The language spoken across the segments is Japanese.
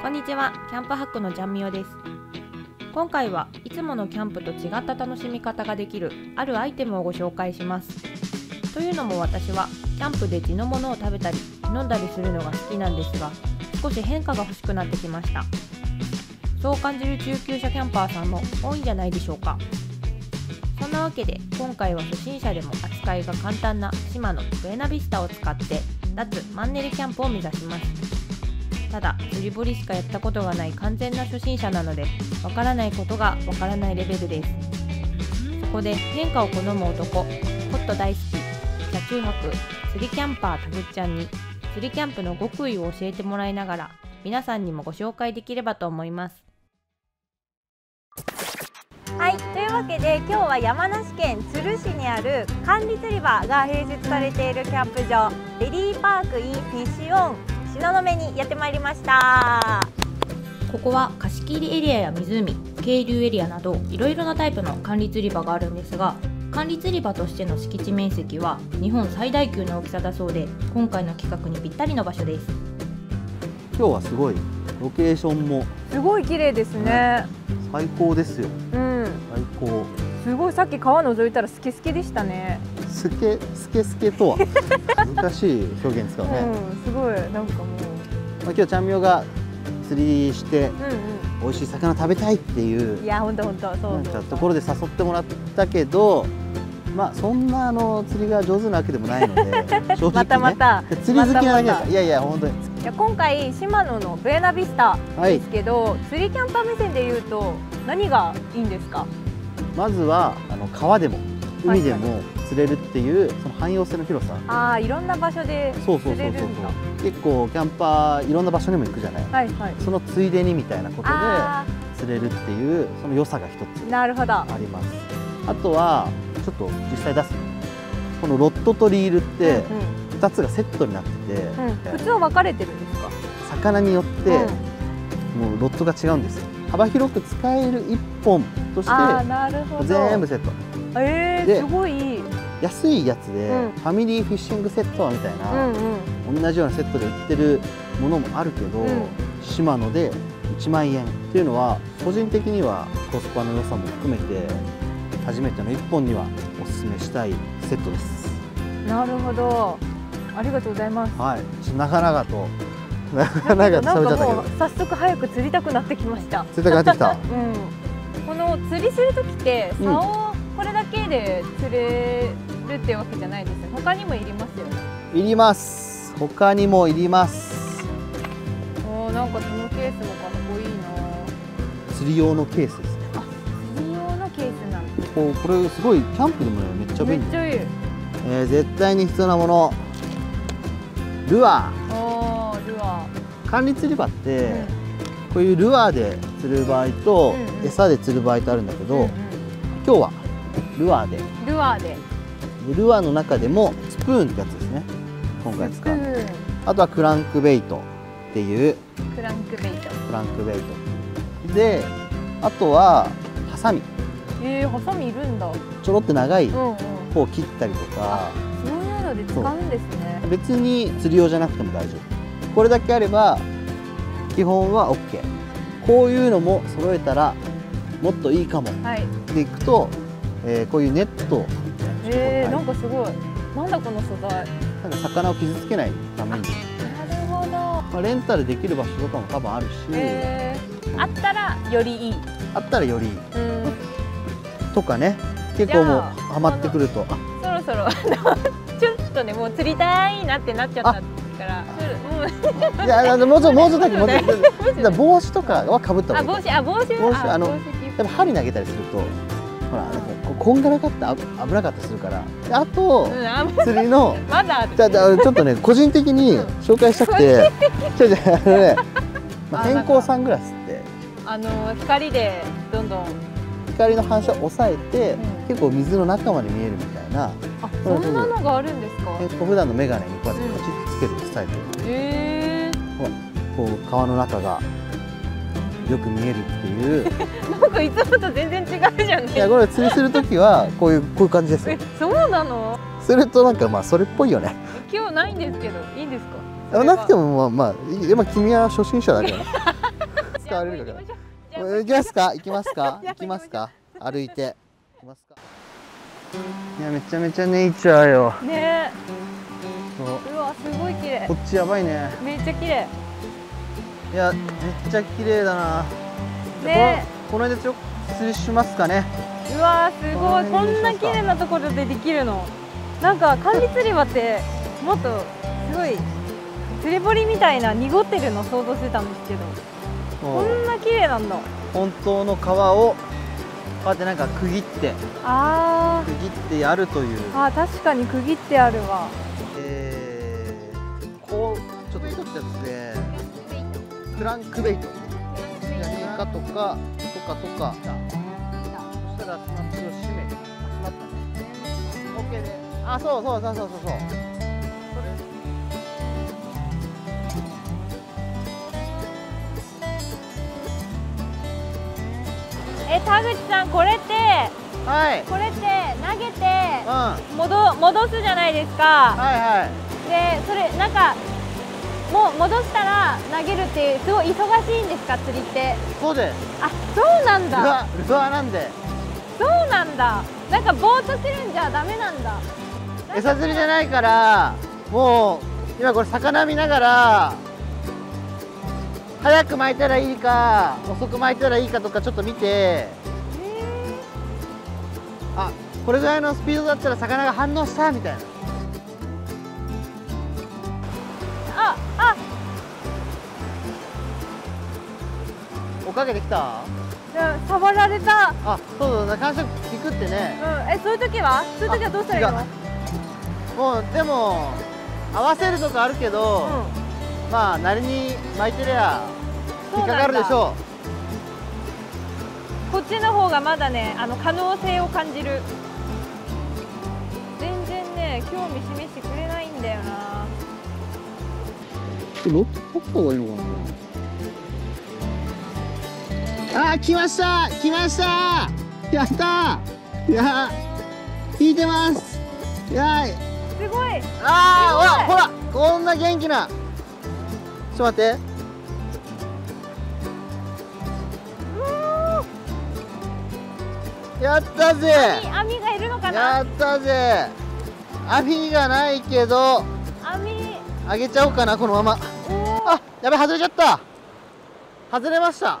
こんにちは、キャンプハックのジャンミオです。今回はいつものキャンプと違った楽しみ方ができるあるアイテムをご紹介します。というのも私はキャンプで地のものを食べたり飲んだりするのが好きなんですが、少し変化が欲しくなってきました。そう感じる中級者キャンパーさんも多いんじゃないでしょうか。そんなわけで今回は初心者でも扱いが簡単な島のブエナビスタを使って脱マンネリキャンプを目指します。ただ釣り堀しかやったことがない完全な初心者なのでわからないことがわからないレベルです。そこで変化を好む男ホット大好き車中泊釣りキャンパーたぐっちゃんに釣りキャンプの極意を教えてもらいながら皆さんにもご紹介できればと思います。はい、というわけで今日は山梨県都留市にある管理釣り場が併設されているキャンプ場レディーパークインフィッシュオン。東雲にやってまいりました。ここは貸し切りエリアや湖渓流エリアなどいろいろなタイプの管理釣り場があるんですが管理釣り場としての敷地面積は日本最大級の大きさだそうで今回の企画にぴったりの場所です。今日はすごいロケーションもすごい綺麗ですね。最高ですよ。うん。最高。すごいさっき川覗いたらスケスケでしたねスケスケスケとは。難しい表現使うね、うんすごいなんかもう。まあ、今日ちゃんみょが釣りしてうん美味しい魚食べたいっていううんいやほんとほんとそう。そうところで誘ってもらったけどまあそんなあの釣りが上手なわけでもないので ね、またまた。釣り好きなだけまいやいや本当に。いや今回島野のブエナビスタはい。ですけど、釣りキャンパー目線で言うと何がいいんですか？まずはあの川でも海ではい。も釣れるっていうその汎用性の広さ。ああいろんな場所でそうそうそうそう。結構キャンパーいろんな場所にも行くじゃない。はいはい。そのついでにみたいなことであ釣れるっていうその良さが一つ。あなるほど。あります。あとはちょっと実際出す。このロッドとリールってうん2つがセットになってて、うん。うん普通は分かれてるんですか？魚によってうん。もうロッドが違うんですよ。幅広く使える1本として全部セットえー、ですごい。安いやつで、うん。ファミリーフィッシングセットみたいうんな、うん。同じようなセットで売ってるものもあるけど、うん。シマノで1万円っていうのは個人的にはコスパの良さも含めて初めての1本にはおすすめしたいセットです。なるほど。ありがとうございます。はい。長々と長々と喋っちゃったけど。早速早く釣りたくなってきました。釣りたくなってきた。うん、この釣りする時ってうん。竿けで釣れるってわけじゃないですよ。他にもいりますよね。いります。他にもいります。おーなんかそのケースもかっこいいな。釣り用のケースですね。釣り用のケースなんだ。こうこれすごいキャンプでもねめっちゃ便利。めっちゃいい。えー絶対に必要なもの。ルアおールアー。管理釣り場って、ー、こういうルアーで釣る場合と、うんうん。餌で釣る場合とあるんだけど、うんうん。今日はルアーで。でルアーで。ルアーの中でもスプーンってやつですね。今回使う。あとはクランクベイトっていう。ンクランクベイト。クランクベイト。であとはハサミ。えー、ハサミいるんだ。ちょろって長いうんうん。方を切ったりとか。そういうので使うんですね。別に釣り用じゃなくても大丈夫。これだけあれば基本は OK こういうのも揃えたらもっといいかも。はい。でいくと、えーこういうネット。えー、はい。なんかすごい。なんだこの素材。なんか魚を傷つけないために、なるほど。まあ、レンタルできる場所とかも多分あるし、えー、あったらよりいい。あったらよりいい。うん。とかね。結構もうハマってくると。あそろそろあのちょっとねもう釣りたいなってなっちゃったから。うん。いやもうちょっと もうちょっとだけもうちょっと帽子とかはかぶったあ方がいい。帽子あ帽子帽子あの帽子やっぱ針投げたりするとほらなんかこんがらかってあ危なかったりするから。であと釣りのじゃあじゃあちょっとね 個人的に紹介したくて。違う違うあのね、まあ、あ偏光サングラスって。あの光でどんどん。光の反射を抑えて、うん。結構水の中まで見えるみたいな。あそんなのがあるんですか？えっと普段の眼鏡にこうやってパチッとつける。スタイルえこう川の中がよく見えるっていう。ー、なんかいつもと全然違うじゃんいやねこれ釣りする時はこういうこういう感じですよ。えそうなの？するとなんかまあそれっぽいよね。今日ないんですけどいいんですか？なくてもまあまあいいまあ君は初心者だ からか歩いるか行きますか？行きますか？行きますか？歩いて。行きますか？いやめちゃめちゃネイチャーよ。ね。そう。うわすごい綺麗。こっちやばいね。めっちゃ綺麗いやめっちゃ綺麗だな。ね。この間ちょ失礼しますかね。うわすごい。こんな綺麗なところでできるの。なんか管理釣り場ってもっとすごい釣り堀みたいな濁ってるの想像してたんですけど。こんな綺麗なんだ。本当の川をこうやってなんか区切ってあ区切ってやるという。ーあー確かに区切ってあるわクランクベイト。何かとかとかとか。そしたらそのそれを締め集まったね OK で。あそうそうそうそうそうそう。それ。え田口さんこれってはい。これって投げてうん。はい戻戻すじゃないですか。はい。でそれなんかもう戻したら投げるっていうすごい忙しいんですか釣りって？そうで。あそうなんルだ。アールアーなんで。そうなんだ。なんかぼーっとしてるんじゃダメなんだ。餌釣りじゃないからもう今これ魚見ながら早く巻いたらいいか遅く巻いたらいいかとかちょっと見て。あこれぐらいのスピードだったら魚が反応したみたいなかけてきた？うん触られた。あそうだ感触ピクってね。うん。えそういう時は？そういう時はどうしたらいいの？もうでも合わせるとかあるけど、うん。まあ慣れに巻いてりゃ引っかかるでしょこっちの方がまだねあの可能性を感じる。全然ね興味示してくれないんだよな。うロットった方がいいのかな？あー来ました。来ました。やったー。いやー引いてます。いやーすごい。あーほら。ほらこんな元気な。ちょっと待って。やったぜ。網網がいるのかな？やったぜ。網がないけど。網。あげちゃおうかなこのまま。あやべ外れちゃった。外れました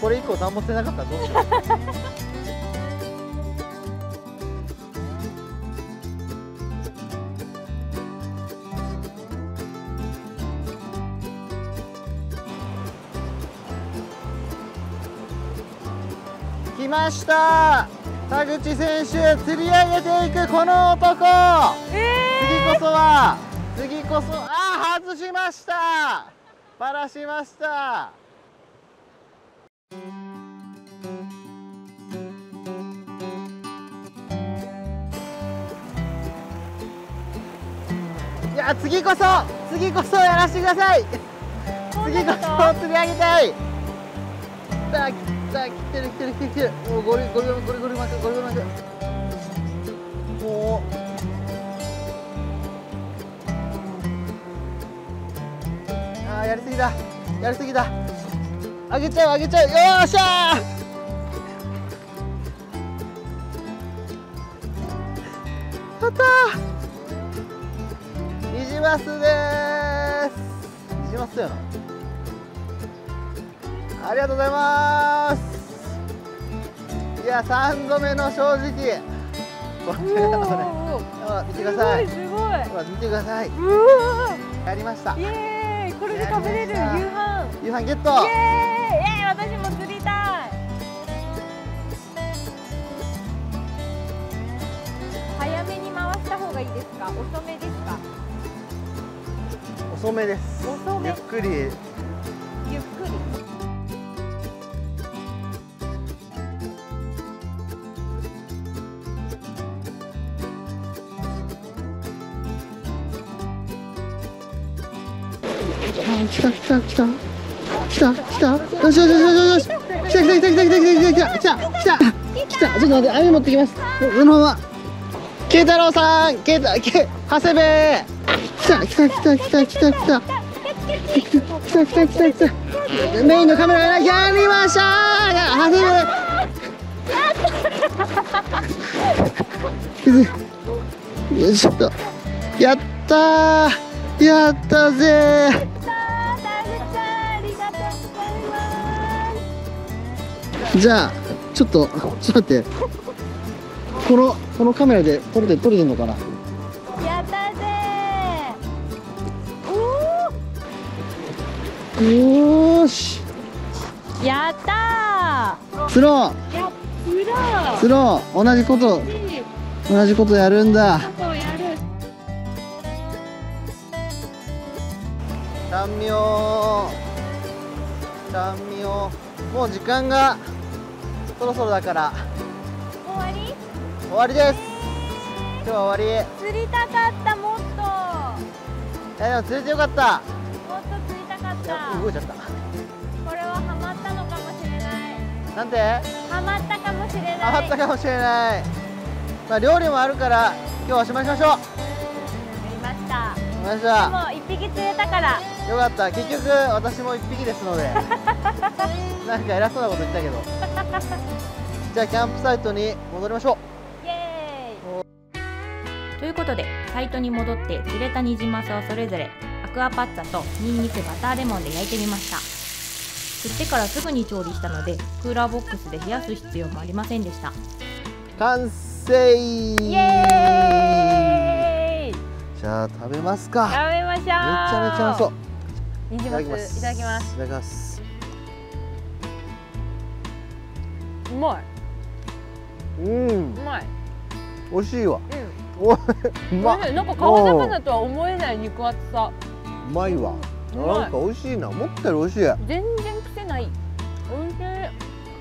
これ以降何もしてなかったらどうしよう。来ました。田口選手釣り上げていくこの男。え次こそは次こそあー外しました。バラしましたいや次こそ次こそやらせてください。ー、次こそ釣り上げたい。さあ来た来てる来てる来てる来てるもうゴリゴリゴリゴリゴリ巻くゴリゴリ巻くもうあーやりすぎだやりすぎだあげちゃうあげちゃうよーしゃーやったジマスでーす。ニジマスやなありがとうございます。いや3度目の正直。これおーほら見てください。すごいすごいほら見てください。やりました。ーイエーイ。これで食べれる夕飯。夕飯ゲット。イエーイめです。遅め。ゆっくり。ゆっくり来た来た来た。来た来た。よしよしよしよしよし。来た来た来た来た来た来た来た。来た。来た。来たちょっと待って網持ってきます。そのまま慶太郎さん。慶太け長谷部来た来た来た来た来た来た。来た来た来た来たメインのカメラやりました。ー外れよいしょっと。やったやったぜじゃあちょっとちょっと待って。このこのカメラでこれで撮れてんのかな？よーし。おやったスロー。スロー。同じこと。同じことやるんだ。ちゃんみおちゃんみおもう時間がそろそろだから。終わり？終わりです。今日は終わ釣りたかったもっと。りいやでも釣れてよかった動いちゃった。これはハマったのかもしれない。なんて？ハマったかもしれない。上がったかもしれない。まあ料理もあるから今日はおしまいにしましょう。やりました。お願いしでまも一匹釣れたから。すよかった。結局私も一匹ですので。なんか偉そうなこと言ったけど。じゃあキャンプサイトに戻りましょイエーイ。ということでサイトに戻って釣れたニジマスをそれぞれアクアパッツァとニンニクバターレモンで焼いてみました。釣ってからすぐに調理したのでクーラーボックスで冷やす必要もありませんでした。う完成！イエーイ！じゃあ食べますか。食べましょう。めゃめちゃうまそう。ニジマスいただきます。いただきます。うまい。うん。うまい。美味しいわ。うん。おうまなんか川魚とは思えない肉厚さうまいわ。なんか美味しいな。思ったより美味しい。全然癖ない。美味しい。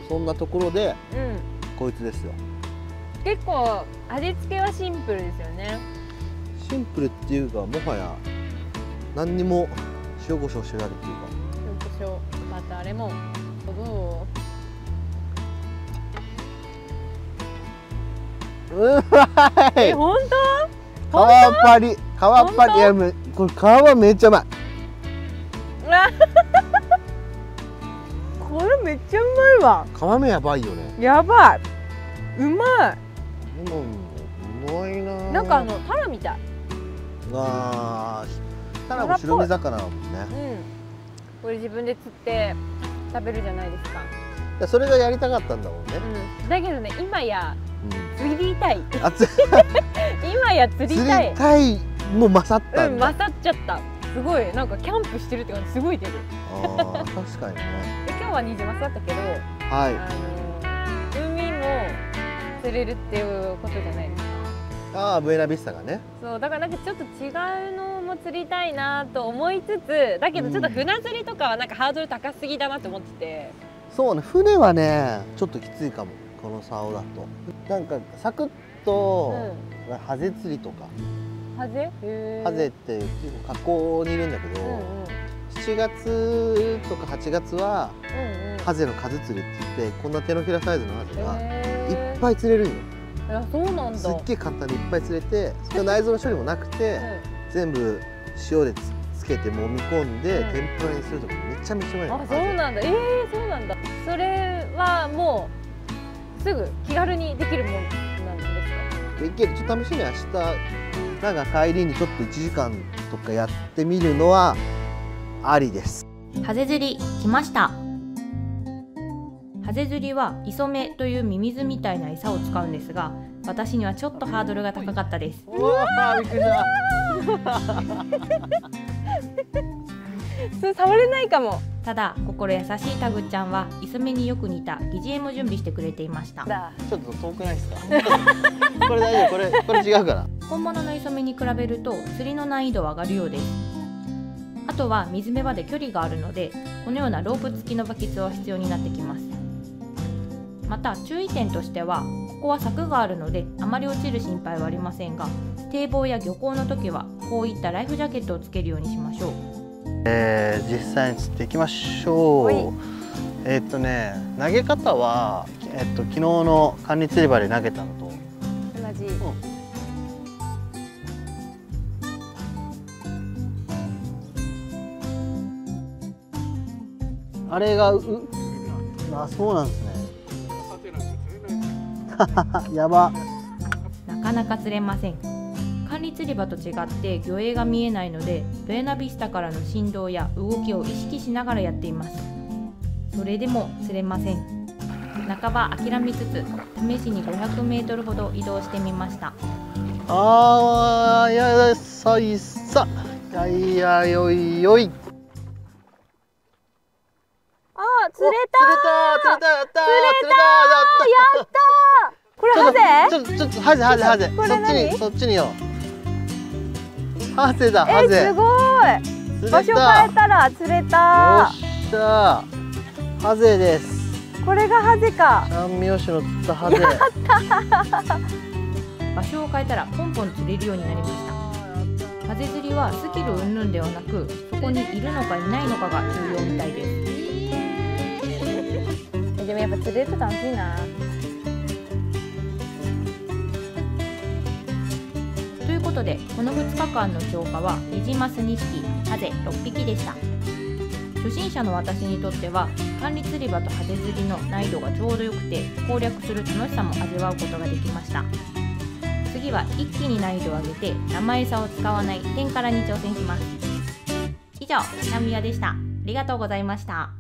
そんなところでうん。こいつですよ。結構味付けはシンプルですよね。シンプルっていうかもはや何にも塩コショウしてないっていうか。塩コショウバターレモンどう？まい！え本皮パリ皮パ本当リいやめこれ皮めっちゃうまい。これめっちゃうまいわ。皮目やばいよね。やばい。うまうんうまいな。いなんかあのタラみたい。あー。タラも白身魚だもんね。うん。これ自分で釣って食べるじゃないですか。それがやりたかったんだもんね、うん。だけどね今やうん、釣りたい。あつ 今や釣り釣りたいも勝ったうん勝っちゃった。すごい。なんかキャンプしてるって感じすごい出るあー確かにね。で今日はニジマスだったけどはい。あの海も釣れるっていうことじゃないですか。ああブエナビスタがね。そうだからなんかちょっと違うのも釣りたいなと思いつつだけどちょっと船釣りとかはなんかハードル高すぎだなと思ってて。そうね船はねちょっときついかも。この竿だと。なんかサクッと、ハゼ釣りとかハゼ？ハゼって結構河口にいるんだけど、うんうん。7月とか8月はうんうん。ハゼの数釣りって言ってこんな手のひらサイズのハゼがいっぱい釣れるんよいやそうなんだ。すっげえ簡単にいっぱい釣れてそれ内臓の処理もなくて 全部塩でつつけて揉み込んで、うん。天ぷらにするとかめちゃめちゃうまいの。あそうなんだ。えー、そうなんだ。それはもうすぐ気軽にできるもんなんですか？いける。ちょっと試しに明日なんか帰りにちょっと1時間とかやってみるのはありです。ハゼ釣り来ました。ハゼ釣りは磯目というミミズみたいな餌を使うんですが私にはちょっとハードルが高かったです。うわーびっくりした。それ触れないかもただ心優しいタグちゃんは磯目によく似た疑似餌も準備してくれていました。だ。ちょっと遠くないですか？これ大丈夫？これこれ違うから本物の磯目に比べると釣りの難易度は上がるようです。あとは水辺まで距離があるのでこのようなロープ付きのバケツは必要になってきます。また注意点としてはここは柵があるのであまり落ちる心配はありませんが堤防や漁港の時はこういったライフジャケットをつけるようにしましょうえー、実際に釣っていきましょはい。うえーっとね投げ方は、えっと昨日の管理釣り場で投げたのと。同じ。あれがうあそうなんですね。やば。なかなか釣れません釣り場と違って魚影が見えないのでブエナビスタからの振動や動きを意識しながらやっています。それでも釣れません。半ば諦めつつ試しに 500m ほど移動してみました。あーいやいやさいさ。いやいやよいよい。あー釣れた釣れた釣れたやったー。やったー。これハゼ？ちょっとちょっとハゼハゼハゼ。そっち何にそっちによハゼだえハゼすごい。場所変えたら釣れよたっしゃハゼです。これがハゼか。三拍子の釣ったハゼ。場所を変えたらポンポン釣れるようになりました。風釣りはスキル云々ではなくそこにいるのかいないのかが重要みたいです。えでもやっぱ釣れると楽しいなことでこの2日間の強化はニジマス2匹ハゼ6匹でした。初心者の私にとっては管理釣り場とハゼ釣りの難易度がちょうどよくて攻略する楽しさも味わうことができました。次は一気に難易度を上げて生餌を使わない点からに挑戦します。以上キャンミヤでした。ありがとうございました。